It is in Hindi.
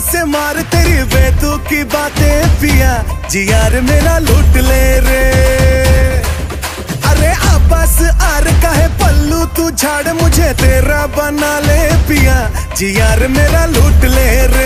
से मार तेरी बेतु की बातें पिया। जी यार मेरा लूट ले रे। अरे आपस आर का है पल्लू, तू झाड़ मुझे तेरा बना ले पिया। जी यार मेरा लूट ले रे।